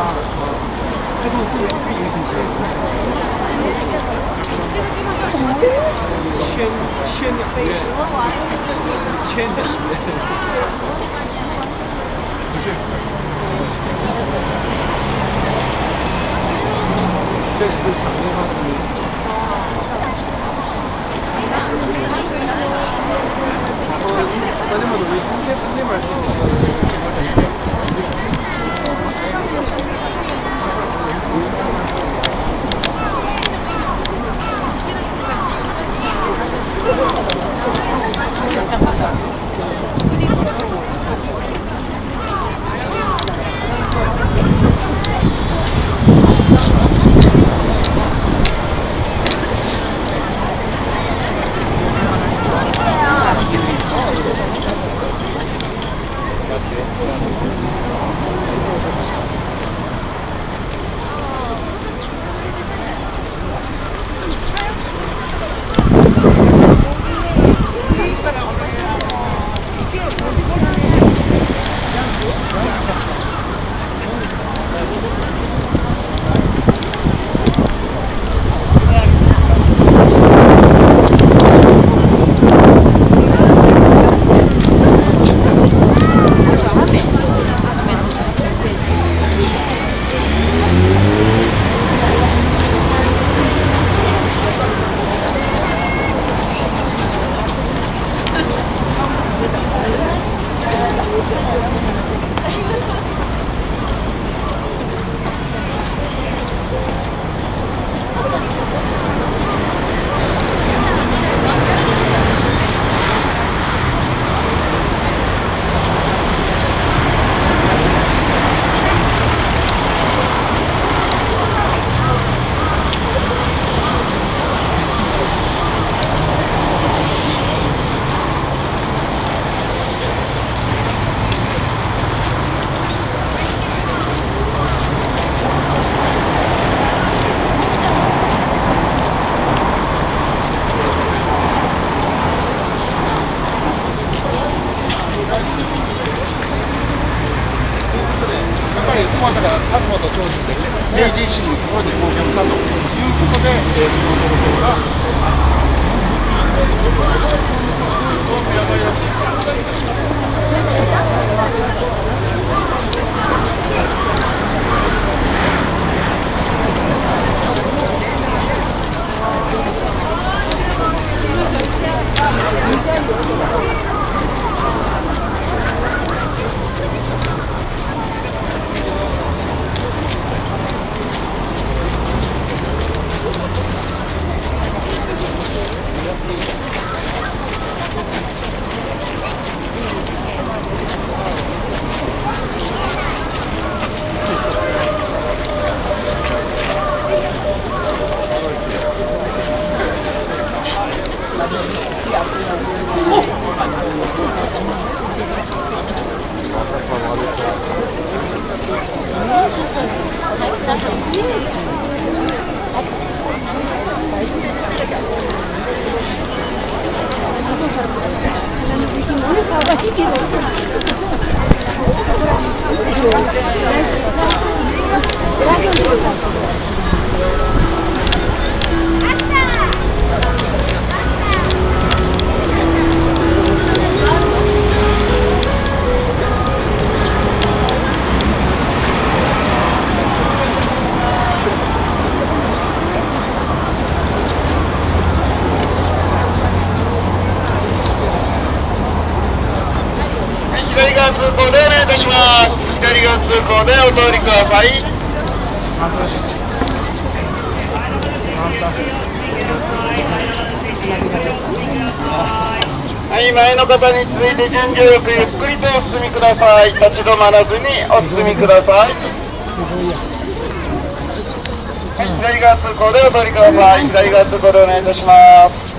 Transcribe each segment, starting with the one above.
吧？这都是有运营时间。怎？两月，签两月。不是。这也是抢电话的。那那么？多的，那那边是？Thank you. まあ、だから佐久間と長州で明治維新のところに貢献したということで、えー、この東京がやばいら。しい通通行でお通りください。はい前の方に続いて順序よくゆっくりとお進みください。立ち止まらずにお進みください。はい左側通行でお通りください。左側通行でお願いいたします。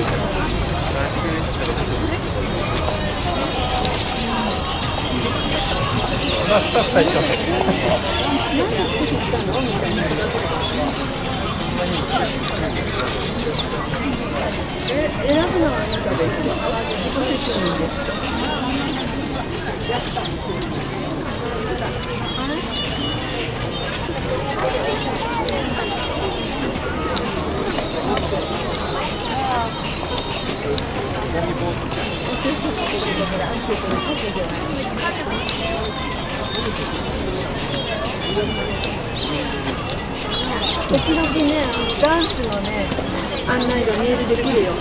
か。スタッフ最初選ぶのはあなたですよ。自己責任です。時々ね、ダンスのね、案内がメールできるよ。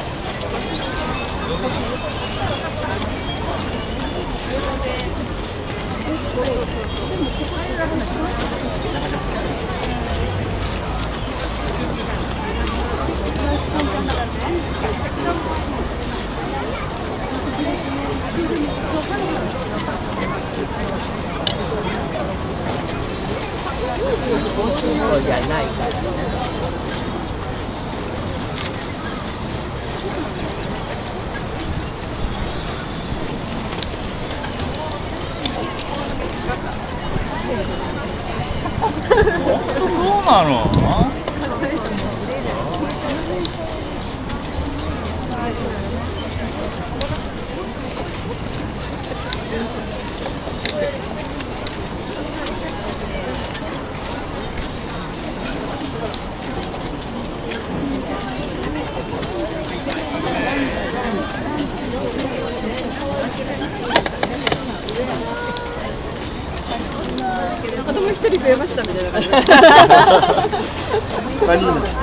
そうじゃないからそうなの？子供一人増えましたみたいな感じ。何になっちゃった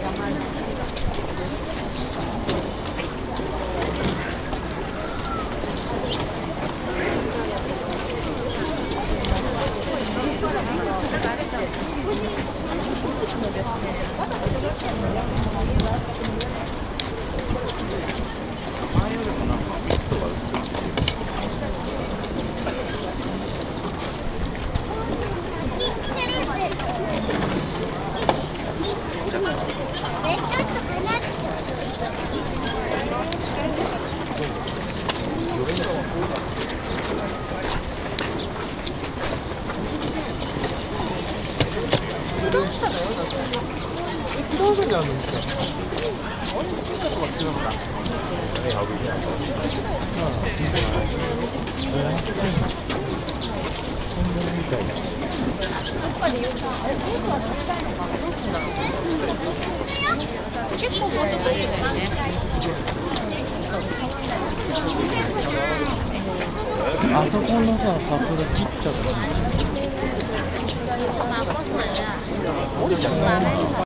にあるんですかあそこのさ桜切っちゃった。